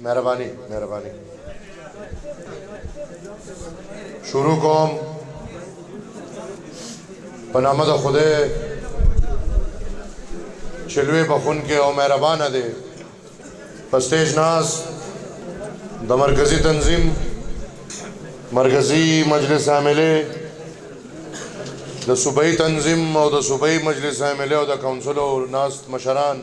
مهرباني مهرباني شروع کوم په نامه د خدای چې لوی بخونکی او مهربانه دی په سټیج ناز د مرکزی تنظیم مرکزی مجلس عامله د صوبایي تنظیم او د صوبایي مجلس عامله او د کونسلو ناست مشران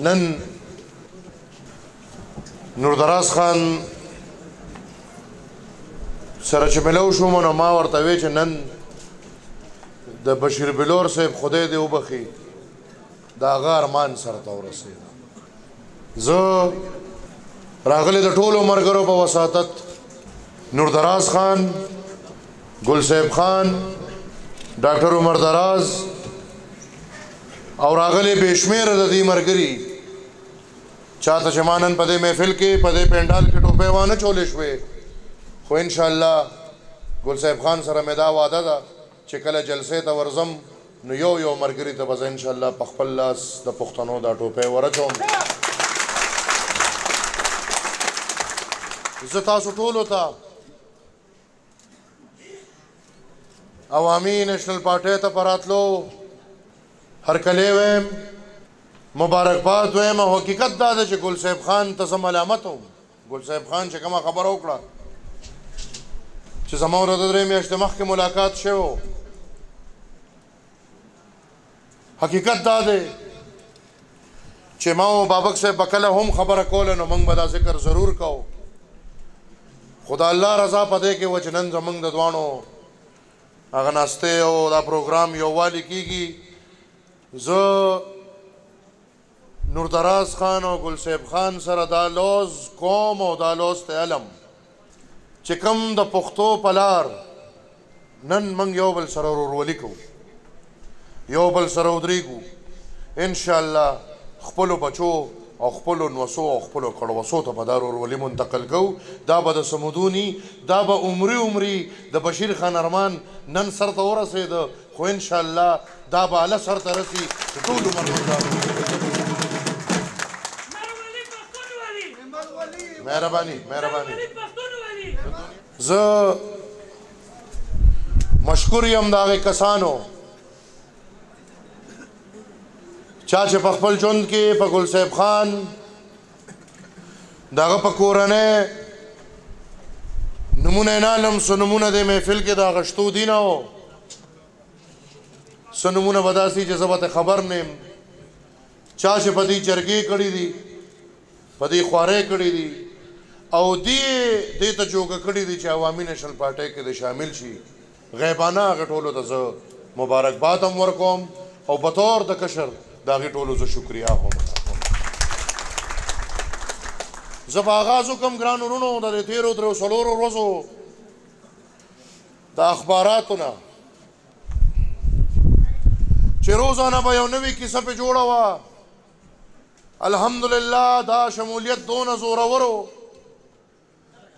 نن نوردراز خان سره چې ملو شوم نو ما ورته وی چې نن د بشیر بلور صاحب خدای دې وبخي دا غار مان سره تا ورسید زه راغله د ټولو مرګرو په وساتت نوردراز خان ګل صاحب خان ډاکټر عمر دراز او راغلي بشمیر د دې مرګري چاته شمانن په دې محفل کې په دې پندال کې ټوپه وانه چولې شوې خو ان شاء الله ګل صاحب خان سره مې دا وعده ده چې کله جلسې ته ورزم نو یو یو مرګري ته به ان شاء الله په خپل لاس د پښتنو دا ټوپه ورچوم زه تاسو ټولو ته عوامي نېشنل پارټۍ ته په راتلو هرکلی وایم مبارکباد وایم او حقیقت دا ده چې ګل صاحب خان ته زه ملامت وم ګل صاحب خان چې کومه خبره وکړه چې زما ورته درې میاشتې مخکې ملاقات شوی حقیقت دا دی چې ما او بابک صاحب بکله هم خبره کوله نو موږ به دا ذکر ضرور کوو خدا الله رضا پدې کې وجنن زمنګ د دوانو هغه ناشته او دا پروګرام یو والی کیږي زه نوردراز خان او ګل صیب خان سره دا لوظ قوم او دا لوست علم چې کوم د پښتو په لار نن موږ یو بل سره ورورولي کوو یو بل سره ودرېږو انشاءالله خپلو بچو او خپلو نوسو او خپلو کړوسو ته به دا ورورولي منتقل کوو دا به د صمدوني دا به عمري عمري د بشیر خان ارمان نن سر ته ورسېده خو ان شاء الله دا به اله سر ته رسی چې ټول عمر به ځان مهرباني مهرباني زه مشکور یم دا غي کسانو چا چې په خپل ژوند کې په ګل صاحب خان دغه په کورنۍ نمونه نه لم سنمونه د محفل کې دا غشتو دین او سنمونه بداسي چې زبته خبر نه چا چې په دې جرګې کړې دي په دې خوارې کړې دي او دې دې ته جوګه کړې دي چې عوامي نشل پارټي کې د شامل شي غیبانه هغه ټولو ته زه مبارک باد هم ورکوم او په طور د کشر د هغې ټولو زه شکریا هم ادا کوم زه به آغاز وکم ګران ورونو د دې تیرو درو څلورو ورځو د اخباراتو نه چې روزانه به یو نوې کیسه په جوړه وه الحمدلله دا شمولیت دونه زورورو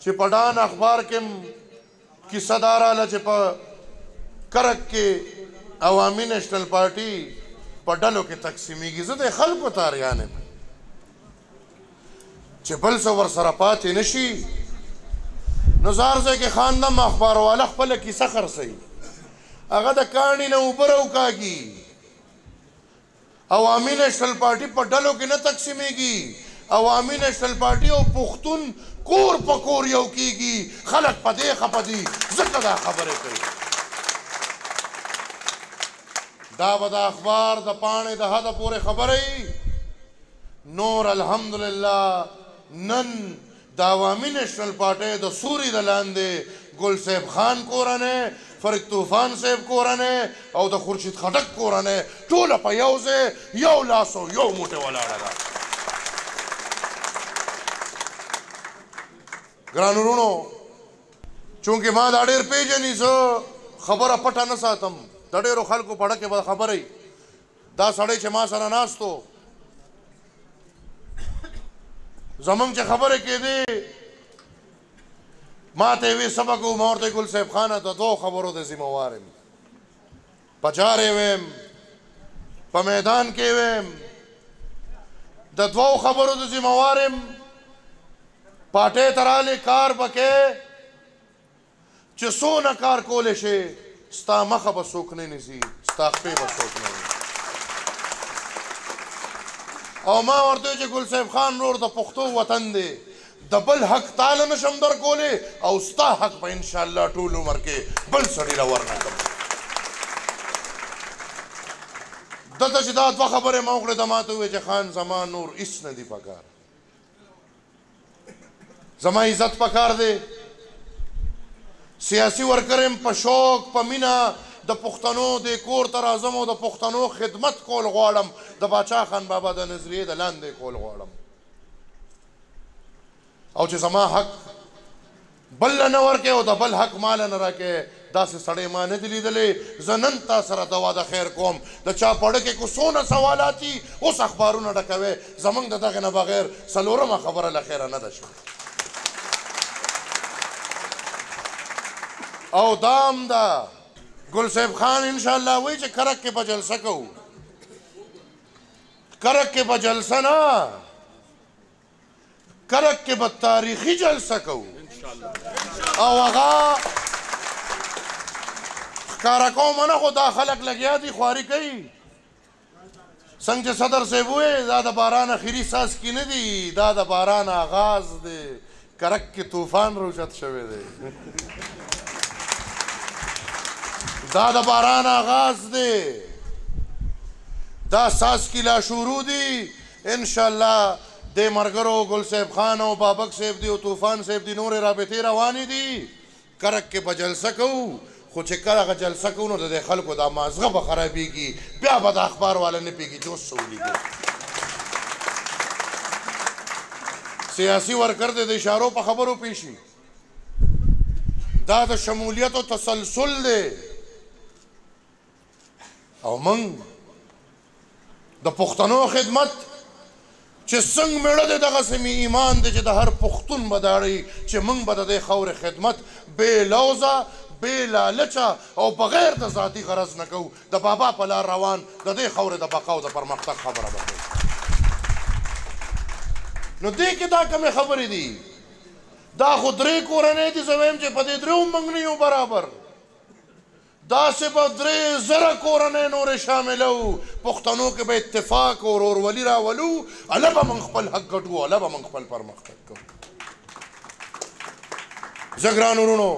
چې په ډان اخبار کې هم کیسه دا راله چې په کرک کې عوامي نېشنل پارټي په ډلو کې تقسیمېږي زه د خلکو ته اریان یم چې بل څه ورسره پاتې نه شي نو زار ځای کې خاندم اخبارواله خپله کیسه خرڅوي هغه د کاڼي نه اوبه راوکاږي عوامي نېشنل پارټي په ډلو کې نه تقسیمېږي، عوامي نېشنل پارټي او پښتون کور په کور یو کېږي، خلک په دې خپه دي ځکه دا خبرې کوي. دا به د اخبار د پاڼې د حده پورې خبره وي، نور الحمدلله نن دعوامي نېشنل پارټۍ د سوري د لاندې ګل صیب خان کورنۍ، فرید طوفان صیب کورنۍ او د خورشید خټک کورنۍ ټوله په یو ځای، یو لاس او یو موټی ولاړه ده. ګرانو وروڼو! چونکې ما دا ډېر پېژني، زه خبره پټه نه ساتم، د ډېرو خلکو په اړه کې به خبره وي، دا سړی چې ما سره ناست و، زمونږ چې خبرې کېدې، ما ته یې وې څه به کوو؟ ما ورته وې ګل صاحب خانه د دوو خبرو ته ذمه وار یم، په جارې ویم، په میدان کې ویم، د دوو خبرو ته ذمه وار یم، پارټۍ ته رالې کار به کوې، چې څونه کار کولی شې، ستا مخه به څوک نه نیسي، ستا خپې به څوک نه نیسي. او ما ورته وویل چې ګل صاحب خان ورور د پښتو وطن دی، د بل حق تا له نه شم درکولی او ستا حق به انشاالله ټول عمر کې بل سړي له ورنه کړم. دلته چې دا دوه خبرې ما وکړې، ده ماته وویل چې خان زما نور هېڅ نه دي پکار، زما عزت پکار دی سیاسي ورکرم په شوق په مینا د پښتنو د کور تر اعظم او د پښتنو خدمت کول غواړم د باچا خان بابا د نظریه د لاندې کول غواړم او چې زما حق بل له نه ورکه او د بل حق ما له نه راکه داسې سړی ما نه دي ليدلي زه نن تا سره دوا د خير کوم د چا پړه کې کو سونه سوالات دي اوس اخبارونه ډکوي زمونږ د دغه نه بغير څلورمه خبره له خيره نه ده شوي او دا هم ده ګل صاحب خان ان شاء الله وي چې کرک کې په جلسه کوو کرک کې په جلسه نه کرک کې به تاریخي جلسه کوو او هغه ښکاره کوم نه خو دا خلک لګیا دي خواري کوي څنګه چې صدر صاحب وویل دا د باران اخري څاڅکي نه دي دا د باران آغاز دی کرک کې طوفان روچت شوی دی دا د باران آغاز دی دا څاڅکي لا شروع دي ان شاء الله دې مرګرو ګل صیب خان او بابک صیب دې او طوفان صیب دې نورې رابطې روانې دي کرک کې به جلسه کوو خو چې کله هغه جلسه کوو نو د دې خلکو دا مازغه به خرابېږي بیا به د اخبار والا نه پېږي چې اوس څه ولیکو سیاسي ورکر دې د اشارو په خبرو پې شي دا د شمولیت او تسلسل دی او موږ د پښتنو خدمت چې څنګه میړه دی دغه سمې ایمان دی چې د هر پښتون به داړی چې موږ به د دې خاورې خدمت بې لوزه بې لالچه او بغیر د ذاتي غرض نه کوو د بابا په لار روان د دې خاورې د بقا او د پرمختګ خبره به کوو نو دې کې دا کومې خبرې دي دا خو درې کورنۍ دي زه وایم چې په دې درېو موږ نه یو برابر داسې به درې زره کورنۍ نورې شاملوو، پښتنو کې به اتفاق او ورورولي راولو، هله به موږ خپل حق ګټو او هله به موږ خپل پرمختګ کوو. زه ګرانو وروڼو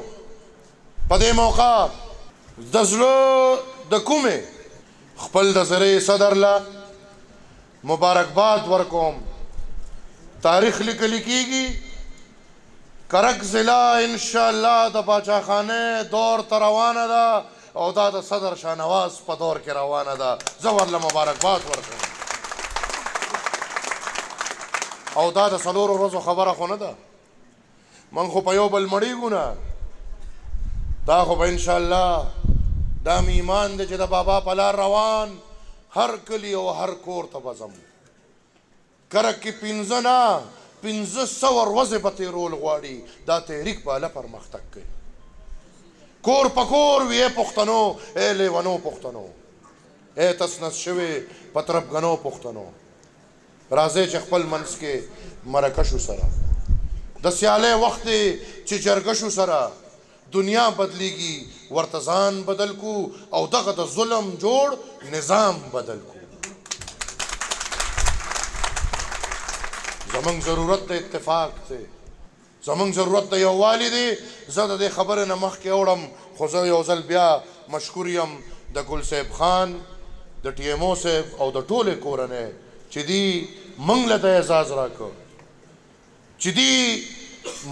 په دې موقع د زړه د کومې خپل د زرې صدر له مبارکباد ورکوم تاریخ لیکل کیږي کرک ضلع انشاالله د باچاخانه دور ته روانه ده او دا د صدر شانواز په دور کې روانه ده زه ورله مبارکباد ورکوم او دا د څلورو ورځو خبره خو نه ده. من خو په یو بل مړیږو نه دا خو به ان شاء الله دا مې ایمان دی چې د بابا په لار روان هر کلی او هر کور ته به ځم کره کې پنځه نه پنځه سوه ورځې به تېرول غواړي دا تحریک به هله پرمختګ کوي کور په کور وي ای پښتنو ای لیونو پښتنو ای تسنس شوي په تربګنو پښتنو راځئ چې خپل منځ کې مرکه شو سره د سیالۍ وخت دی چې جرګه شو سره دنیا بدلیږي ورته ځان بدل کو او دغه د ظلم جوړ نظام بدل کو زمونږ ضرورت د اتفاق دی زمونږ ضرورت د یووالي دی. زه د دې خبرې نه مخکې اوړم خو زه یو ځل بیا مشکور یم د ګل صیب خان، د ټي ایم او صیب او د ټولې کورنۍ چې دي مونږ له دا اعزاز راکړ چې دي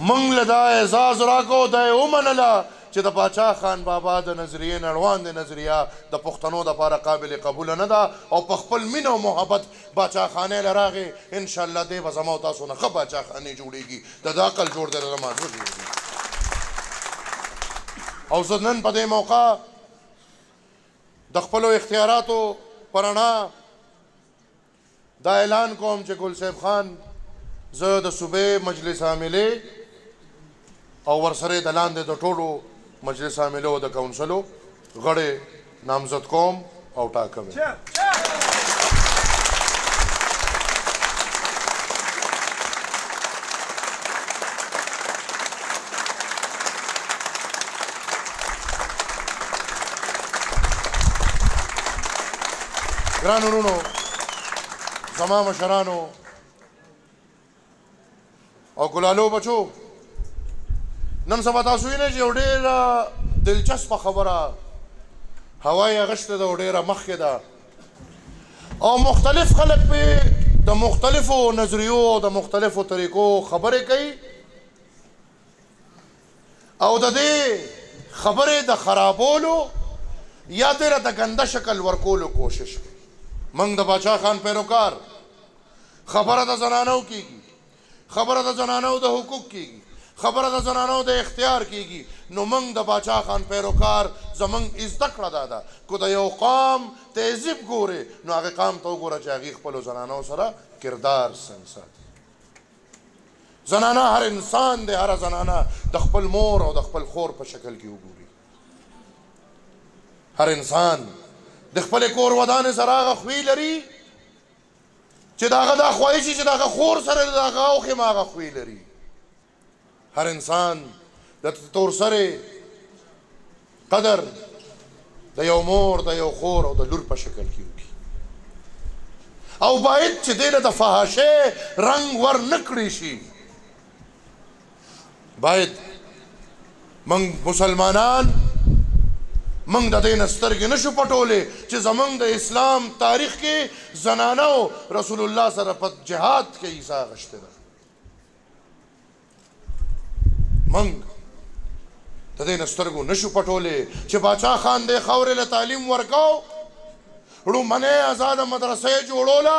مونږ له دا اعزاز راکړ او دا یې ومنله چې د پاچا خان بابا د نظریې نړواندې نظریه د پښتنو لپاره قابل قبوله نه ده او په خپل مینه او محبت باچا خانه له راغی ان شاء الله دی به زما او تاسو نه ښه باچا خانه جوړیږي د ده عقل جوړ دی د ده ماغزه جوړ دي او زه نن په دې موقع د خپلو اختیاراتو په رڼا دا اعلان کوم چې ګل صاحب خان زه د صوبې مجلس عاملې او ورسره یې د لاندې د ټولو مجلس عاملو او د کونسلو غړی نامزد کوم او ټاکم یې. ګرانو وروڼو، زما مشرانو، او ګلالو بچو نن سبا تاسو وینئ چې یو ډېره دلچسپه خبره هوایي اغشته ده او ډېره مخکې ده او مختلف خلک په د مختلفو نظریو او د مختلفو طریقو خبرې کوي او د دې خبرې د خرابولو یا دې له د ګنده شکل ورکولو کوشش کوي موږ د باچا خان پیروکار خبره د زنانو کیږي خبره د زنانو د حقوق کیږي خبره د زنانو د اختیار کیږي نو موږ د باچا خان پیروکار زمنګ از دکړه دادا کو د یو قام تهذیب ګوره نو هغه قام ته وګوره چې هغه خپل زنانو سره کردار څنګه ساتي زنانه هر انسان دی هر زنانه د خپل مور او د خپل خور په شکل کې وګوري هر انسان د خپل کور ودان سره هغه خوې لري چې داغه دا خوایشي چې داغه خور سره داغه او خماغه خوې لري هر انسان د تورسرې قدر د یو مور د یو خور او د لور په شکل کې وکړي او باید چې دې له د فحاشۍ رنګ ور نه کړی شي باید موږ مسلمانان موږ د دې نسترګې نشو پټولې چې زمونږ د اسلام تاریخ کې زنانو رسول الله سره په جهاد کې حصہ غشته ده منګ د دې نسترګو نشو پټولې چې باچا خان د خاورې له تعلیم ورکاو رومنه آزاد مدرسې جوړوله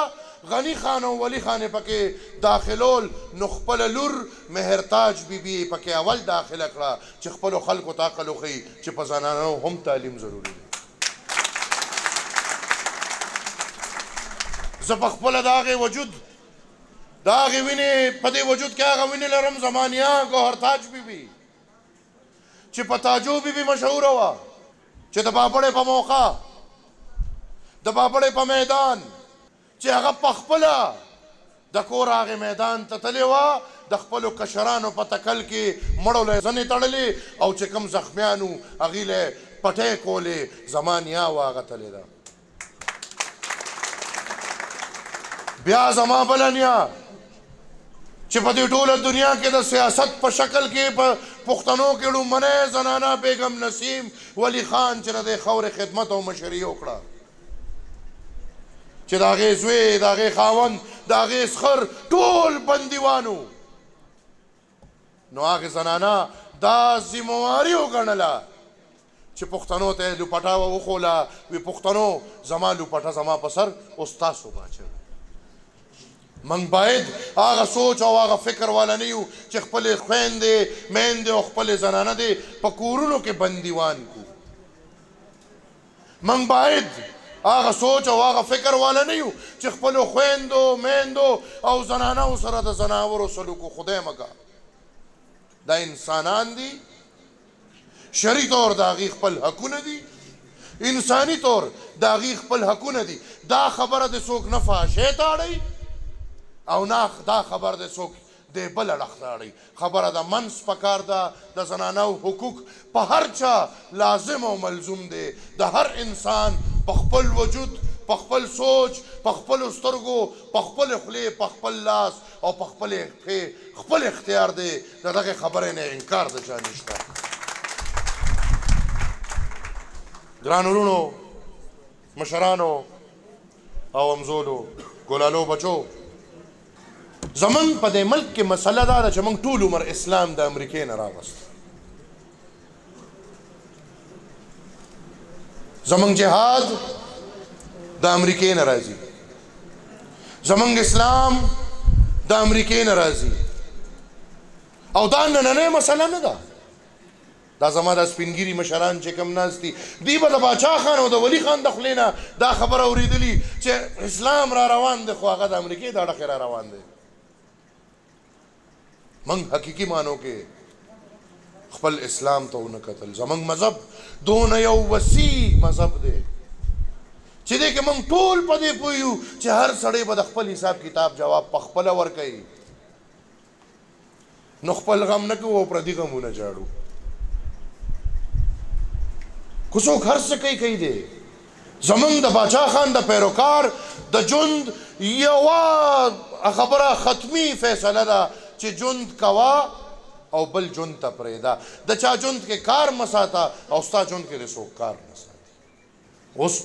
غنی خان او ولی خان پکې داخلول نو خپل لور مهرتاج بی بی پکې اول داخله کړه چې خپل خلکو ته عقل وخی چې په زنانو هم تعلیم ضروری دی زه په خپل داغه وجود د هغې وینې په دې وجود کې هغه وینې لرم زما نیا ګوهرتاج بي بي چې په تاجو بي بي مشهوره وه چې د بابړې په موقع د بابړې په میدان چې هغه په خپله د کور هغې میدان ته تللې وه د خپلو کشرانو په تکل کې مړو له زنې تړلې او چې کوم زخمیان وو هغوی له پټۍ کولې زما نیا وه هغه تللې ده. بیا زما بلنیا چې په دې ټوله دنیا کې د سیاست په شکل کې په پښتنو کې لومړنۍ زنانه بیګم نسیم ولی خان چې د خورې خدمت او مشري وکړه چې د هغې زوی د هغې خاوند د هغې سخر ټول بندیوانو نو هغې زنانه دا زمواري وګڼله چې پښتنو ته یې لوپټه وښوله، وي پښتنو زما لوپټه زما په سر او ستاسو به اچوي. موږ باید هغه سوچ او هغه فکر واله نه یو چې خپلې خویندې، میندې او خپلې زنانه دې په کورونو کې بندیوان کړو. موږ باید هغه سوچ او هغه فکر واله نه یو چې خپلو خویندو، میندو او زنانو سره د ځناورو سلوک و، خدای مه که! دا انسانان دي، شرعي طور د هغوی خپل حقونه دي، انساني طور د هغوی خپل حقونه دي، دا خبره دې څوک نه فحاشۍ ته اړوي او نه دا خبره دې څوک دی بل اړخ ته اړوي خبره ده منځ پکار ده د زنانو حقوق په هر چا لازم او ملزوم دی د هر انسان په خپل وجود په خپل سوچ په خپلو سترګو په خپلې خولې په خپل لاس او په خپلې پښې خپل اختیار دی د دغې خبرې نه انکار د چا نشته ګرانو وروڼو. مشرانو او همزولو ګلالو بچو زمونږ په دې ملک کې مسله دا ده چې مونږ ټول عمر اسلام د امریکې نه راوست زمونږ جهاد د امریکې نه راځي زمونږ اسلام د امریکې نه راځي او دا نننې مسله نه ده دا زما دا سپين ږيري مشران چې کوم ناست دي، دوی به د باچا خان او د ولي خان د خولې نه دا خبره اورېدلي چې اسلام را روان دی، خو هغه د امريکې د اړخه را روان دی. موږ حقيقي معنو کې خپل اسلام ته ونه کتل. زموږ مذهب دونه يو وسيع مذهب دی چې دې کې موږ ټول په دې پوه يو چې هر سړی به د خپل حساب کتاب جواب په خپله ورکوي. نو خپل غم نه کوو پردي غمونه جاړو کو څوک هر څه کوي کوي دی زمونږ د باچا خان د پیروکار د ژوند یوه خبره ختمي فیصله ده چې ژوند کوا او بل ژوند ته پرېږده د چا ژوند کې کار مه ساته او ستا ژوند کې دې څوک کار نه ساتي اوس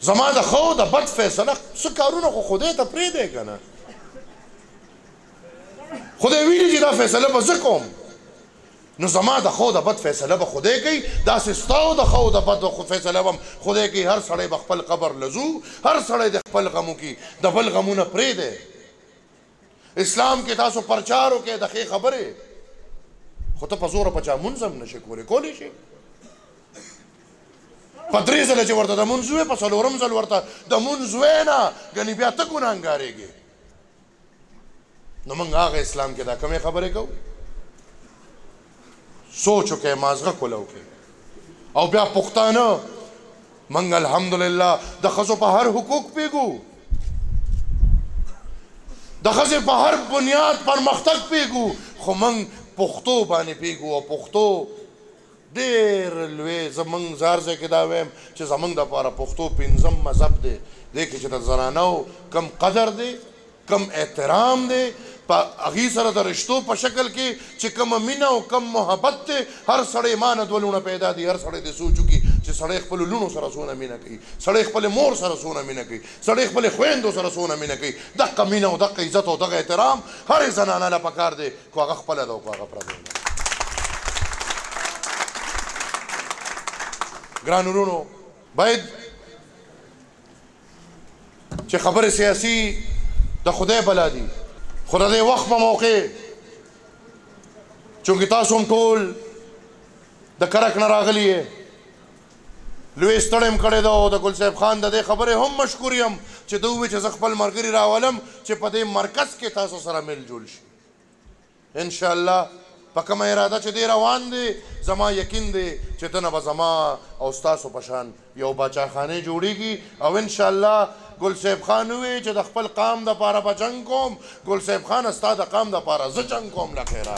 زما د خو د بد فیصله څه کارونه خو خدای ته پرې دی کنه خدای ویلي چې دا فیصله به زه کوم نو زما د خو د بد فیصله به خدای کوي دا سستاو د خو د بد خو فیصله وم خدای کوي هر سړی به خپل قبر لزو هر سړی د خپل غمو کې د بل غمونه پرې دی اسلام کې تاسو پرچار وکړئ د ښې خبرې خو ته په زوره په چا مونځ هم نشې کولی کولی شي په درې ځله چې ورته د مونځ وې په څلورم ځل ورته د مونځ وې نه ګنې بیا ته ګناهګارېږې نو موږ هغه اسلام کې دا کومې خبرې کوو سوچ وکړئ مازغه کولاو کړئ او بیا پښتانه منګ الحمدلله د خزو په هر حقوق پیګو د خزې په هر بنیاد پرمختګ پیګو خو موږ پښتو باندې پیګو او پښتو ډېر لوی زمونږ زار ځای کې دا ویم چې زمونږ دپاره پښتو پنځم مذهب دی دې کې چې د زنانو کم قدر دی کوم احترام دی په هغی سره د رشتو په شکل کی چی کومه مینه او کوم محبت دی هر سړی ما نه دوه لوڼه پیدا دی هر سړی دی سوچ وکی چی سړی خپلو لوڼو سره څونه مینه کوي سړی خپلی مور سره څونه مینه کوي سړی خپلی خویندو سره څونه مینه کوي دغه مینه او دغه عزت او دغه احترام هری زنانه له پکار دی که هغه خپله ده او که هغه پردی ده ګران ورونو باید چې خبره سیاسي د خدای بلا دي خو د وخت په موقع چونکه تاسو هم ټول د کرک نه راغلی یې لوی ستړیم کړی دا د ګل صاحب خان د خبره هم مشکور یم چې دوی چې خپل مرګري راولم چې په دې مرکز کې تاسو سره مل جوړ شي انشاالله په کومه اراده چې دی روان دی زما یقین دی چې دنه به زما او ستاسو په شان یو باچا خانه جوړیږي او انشاالله ګل صیب خان وویل چې د خپل قام لپاره به جنګ کوم ګل صیب خانه ستا د قام لپاره زه جنګ کوم له خیره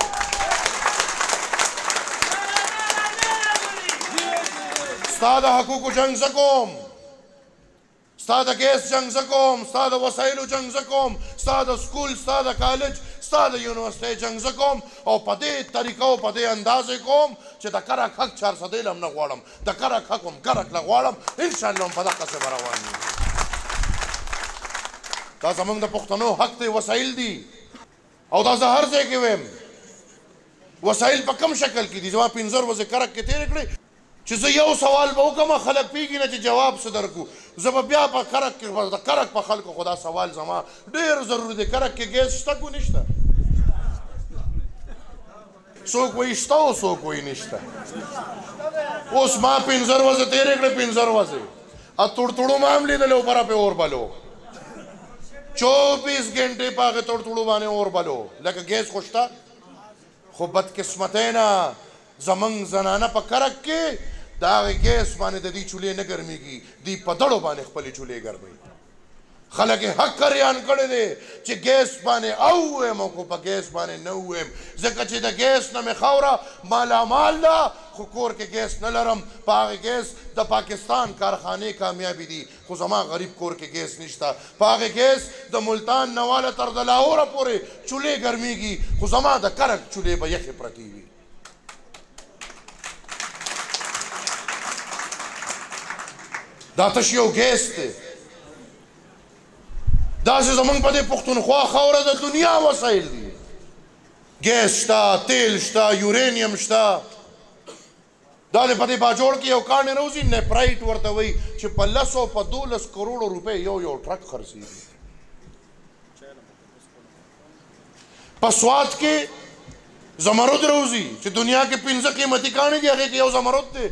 ستا د حقوقو جنګ زه کوم ستا د ګیس جنګ زه کوم، ستا د وسایلو جنګ زه کوم، ستا د سکول، ستا د کالج، ستا د یونیورسټۍ جنګ زه کوم او په دې طریقه او په دې انداز یې کوم چې د کره کښک چارسدۍ له هم نه غواړم، د کره کښک هم کره کله غواړم، انشاالله هم په دقسې به روان یو. دا زموږ د پښتنو حق دی، وسایل دي او دا زه هر ځای کې وایم، وسایل په کوم شکل کې دي، زما پنځه ورځې کره کښې تېرې کړې، چې زه یو سوال به وکړم خلک پوهیږي نه چې جواب څه درکړو زه به بیا په کرک کې خو د کرک په خلکو خو دا سوال زما ډیر ضرور دی کرک کې ګیس شته کو نشته څوک وایي شته او څوک وایي نشته اوس ما پنځه ورځې تېرې کړې پنځه ورځې ا تړتړو ما هم لیدلی و پره پې اور بلو چوبیس ګنټې په هغې تړتړو باندې اور بلو لکه ګیس خو شته خو بدقسمتۍ نه زمونږ زنانه په کرک کې د هغې ګیس باندې د دې چولې نه ګرمیږي دوی په دړو باندې خپلې چولې ګرموي خلک یې حق کریان کړی دی چې ګیس باندې او ووایم خو په ګیس باندې نه ووایم ځکه چې د ګیس نه مې خاوره مالامال ده خو کور کې ګیس نه لرم په هغې ګیس د پاکستان کارخانې کامیابې دي خو زما غریب کور کې ګیس نشته په هغه ګیس د ملتان نه واله تر د لاهوره پورې چولې ګرمیږي خو زما د کرک چولې به یخې پرتې وي دا تش یو ګیس دی دا چې زمونږ په دې پښتونخوا خاوره د دنیا وسایل دي ګیس شته تیل شته یورینیم شته دا دی په دې باجوړ کې یو کاڼی راوځي نیپرایټ ورته وایي چې په لس او په دولس کروړو روپۍ یو یو ټرک خرڅېږي په سوات کې زمرد روزي چې دنیا کې پنځه قیمتي کانې دي هغه کې یو زمرد دی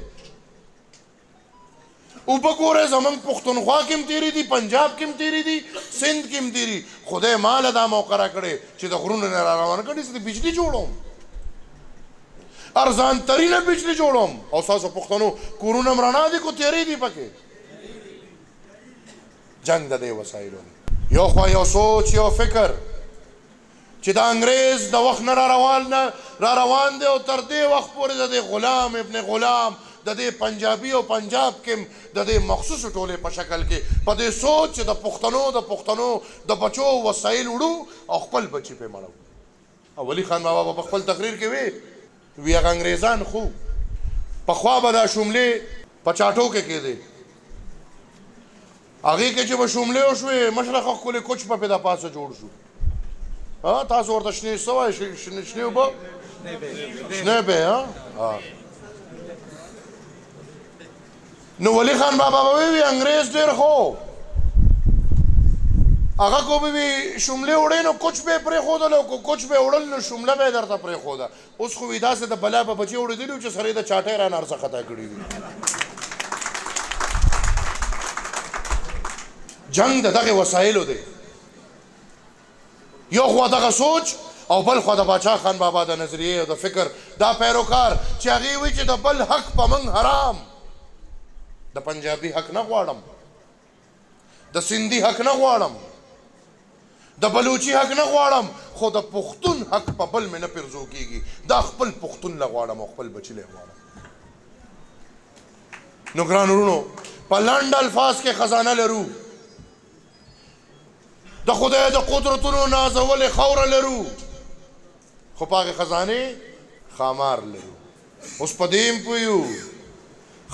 اوبه ګوره زمونږ پښتونخوا کې هم تیری دي پنجاب کې هم تیری دي سند کې هم تیری خدای مال دا موقع را کړې چې د غرونو نه را روان کړي چې بجلی جوړوم ارزان ترینه بجلی جوړوم او تاسو پښتنو کورونه مرنا دي کو تیری دي پکې جنگ د دې وسایلو یو خو یو سوچ یو فکر چې د انګرېز د وخت نه راروان نه راروان دی او تر دې وخت پورې د دې غلام ابن غلام د دې پنجابي او پنجاب کې هم د دې مخصوصې ټولې په شکل کې په دې سوچ چې د پښتنو د پښتنو د بچو وسايل وړو او خپل بچي پرې مړوو او ولي خان بابا به په خپل تقرير کې وې وي هغه انګرېزان خو پخوا به دا شوملې په چاټو کې کېدې هغه کې چې به شوملې او شوې مشره خو کولې کوچ په پیدا پاسه جوړ شو ها تاسو ورته شنې سوای شنې شنې وب شنې به ها نو ولی خان بابا به وی انګريز ډیر خو هغه کو به وی شمله وړې نو کوچ به پرې خودل او کو کوچ به وړل نو شمله به درته پرې خوده اوس خو وی داسې د بلا په بچي وړې دي چې سره د چاټې را نارسه خطا کړی دي جنگ د دغه وسایلو دی یو خوا دغه سوچ او بل خوا د باچا خان بابا د نظریې او د فکر دا پیروکار چې هغه وي چې د بل حق په موږ حرام، د پنجابي حق نه غواړم، د سندي حق نه غواړم، د بلوچي حق نه غواړم، خو د پښتون حق په بل مې نه پرزو کېږي، دا خپل پښتون له غواړم او خپل بچي له غواړم. نو ګرانو وروڼو! په لنډ الفاظ کې خزانه لرو. د خدای د قدرتونو نازولې خوره لرو خو په هغې خزانې خامار لرو اوس په دې هم پویو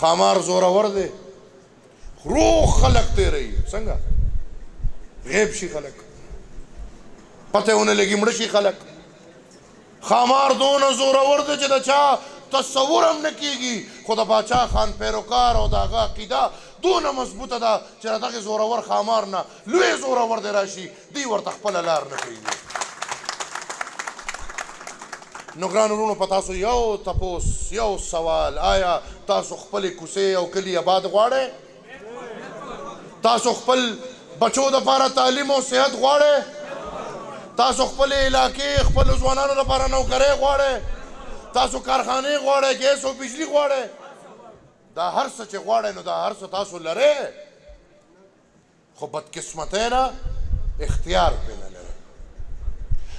خامار زورور دی روغ خلک تیروي څنګه غیب شي خلک پته ونه لګي مړه شي خلک ښامار دونه زورور دی چې د چا تصور هم نه کېږي، خو د باچا خان پیروکار او د هغه عقیده دونه مضبوطه ده چې له دغه زورور ښامار نه لوی زورور دی راشي، دی ورته خپله لار نه پرېږدي. نو ګرانو وروڼو په تاسو یو تپوس، یو سوال، آیا تاسو خپلې کوڅې او کلي اباد غواړئ؟ تاسو خپل بچو لپاره تعلیم او صحت غواړی؟ تاسو خپلې علاقې خپلو ځوانانو لپاره نوکرۍ غواړی؟ تاسو کارخانې غواړی؟ ګیس او بجلی غواړی؟ دا هر څه چې غواړی نو دا هر څه تاسو لری؟ خو بدقسمتۍ نه اختیار پرې نه لرئ.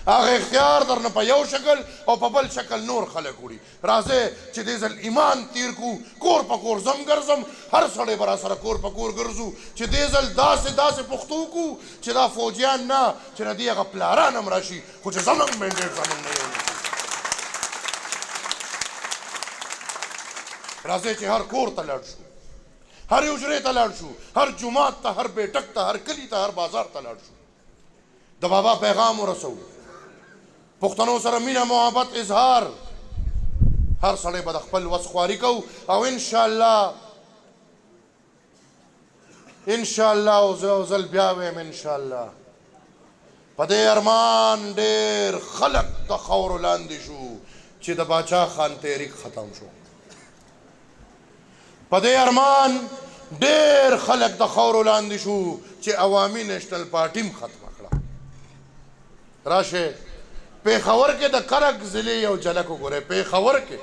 هغه اختیار درنه په یو شکل او په بل شکل نور خلک وړي. راځئ چې دې ځل ایمان تېر کړو، کور په کور ځم ګرځم، هر سړی به راسره کور په کور ګرځو چې دې ځل داسې داسې پښتو وکړو چې دا فوجیان نه چې نه دې هغه پلاران هم راشي خو چې زموږ مېنډېټ زموږ نه یو نه شي. راځئ چې هر کور ته لاړ شو، هرې حجرې ته لاړ شو، هر جومات ته، هر بېټک ته، هر کلي ته، هر بازار ته لاړ شو، د بابا پیغام ورسوو، پښتنو سره مینه، محبت، اظهار، هر سړی به د خپل وس خواري کوو او ان شاء الله، ان شاء الله او زه یو ځل بیا وایم ان شاء الله. په دې ارمان ډېر خلک د خاورو لاندې شو چې د باچا خان تحریک ختم شو په دې ارمان ډېر خلک د خاورو لاندې شو چې عوامي نېشنل پارټي هم ختمه کړه راشه پېښور کې د کرک ضلع یو جلک وګورئ پېښور کې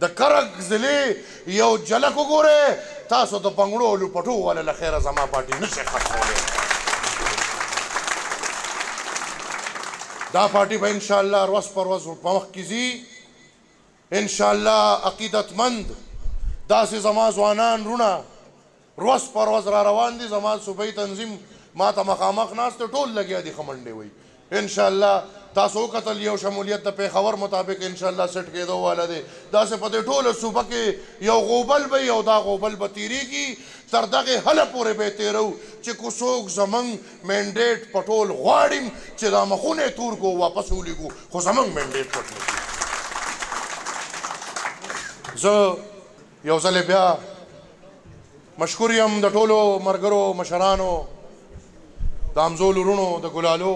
د کرک ضلعې یو جلک وګورئ، تاسو د بنګړو او لوپټو واله له خیره زما پارټي نه شئ ختمولی. دا پارټي به انشاالله ورځ پر ورځ په مخ کې ځي. انشاالله عقیدتمند داسې زما ځوانان وروڼه، روځ په روځ را روان دي زما صوباي تنظيم ماته مخامخ ناست دي ټول لګيا دي ښه منډي وهي ان شاء الله تاسو وکتل يو شموليت د پيښور مطابق ان شاء الله سيټ کيدو والا دي داسي په دي ټوله صوبه کي يو غوبل به وي او دا غوبل به تيريږي تر دغي حله پوري به يي تيروو چي که څوک زموږ مينډيټ په ټول غواړيم چي دا مخونه يي تور کړو او واپس وليږو خو زموږ مينډيټ پټ نه کيږي زه یو ځل بیا مشکور یم د ټولو مرګرو مشرانو د امزول ورونو د ګلالو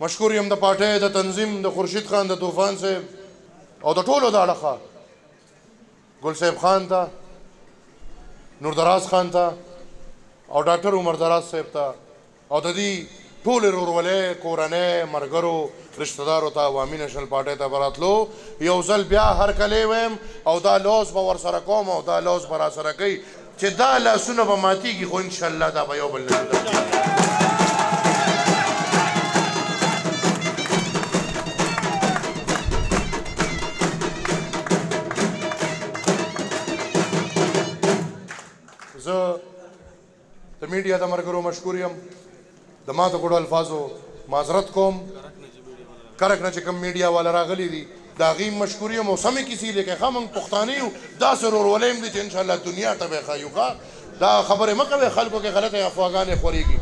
مشکور یم د پارټۍ د تنظیم د خورشید خان د طوفان صاحب او د ټولو د اړخه ګل صاحب خان ته نور دراز خان ته او ډاکټر عمر دراز صاحب ته او د دوی ټولې رورولۍ، کورنۍ، ملګرو، رشته دارو ته، عوامي نېشنل پارټۍ ته په راتلو یو ځل بیا هرکلی وایم او دا لوظ به ورسره کوم او دا لوظ به راسره کوي چې دا لاسونه به ماتېږي خو ان شاءالله دا به یو بل نه جدا کېږي. زه. د میډیا د ملګرو مشکور یم د ما د ګډو الفاظو معذرت کوم کرک نه چې کوم میډیا والا راغلي دي د هغوی هم مشکور یم او سمې کیسې لیکئ ښه موږ پښتانه یو داسې ورورولۍ هم دي چې انشاءالله دنیا ته به یې ښایو ښه دا خبرې مه کوئ خلکو کې غلطې افواګانې خورېږي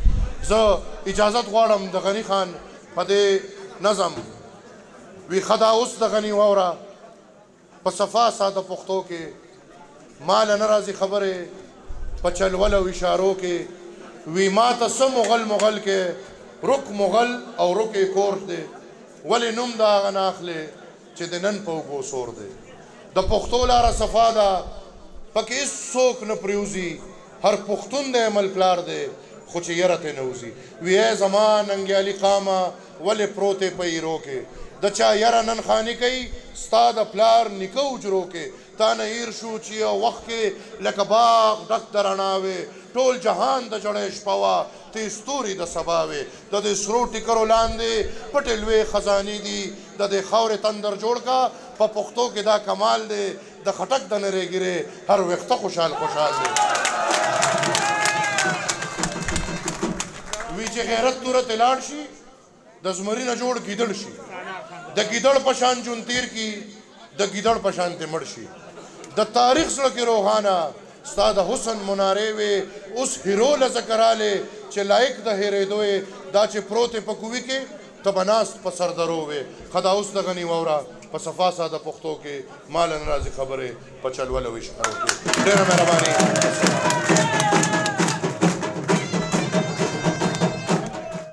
زه اجازت غواړم د غني خان په دې نظم وي ښه دا اوس د غني واوره په صفا ساده پښتو کې ما له نه راځي خبرې په چل ول او اشارو کې وي ما ته څه مغل مغل کې رک مغل او رک یې کورت دی ولې نوم د هغه نه اخلې چې د نن په اوږو سور دی د پښتو لاره صفا ده په کې هیڅ څوک نه پریوزي هر پښتون د ایمل پلار دی خو چې یره ترې نه وزي وي ای زما ننګیالي قامه ولې پروت یې په ایرو کې د چا یاره نن خاني کوي ستا د پلار نیکه حجرو کې تا نه هیر شو چې یو وخت کې لکه باغ ډک د رڼا وې ټول جهان د ژړۍ شپه وه تې ستوري د سبا وې د دې سرو ټیکرو لاندې پټې لوې خزانې دي د دې خاورې تندر جوړ کا په پښتو کې دا کمال دی د خټک د نرې ږیرې هر وېښته خوشحال خوشحال دی. وي چې غیرت توره ته لاړ شي د زمري نه جوړ ګیدړ شي د ګیدړ په شان ژوند تېر کړي د ګیدړ په شان ترې مړ شي د تاریخ زړه کې روښانه ستا د حسن منارې وې اوس هیرو له ځکه رالی چې لایق د هېرېدو یې دا چې پروت یې په کوي کې ته به ناست په سر درو وې خه دا اوس دغه نی واوره په صفا ساده پښتو کې مال نه راځي خبره په چلول او اشارو کې ډېره مهرباني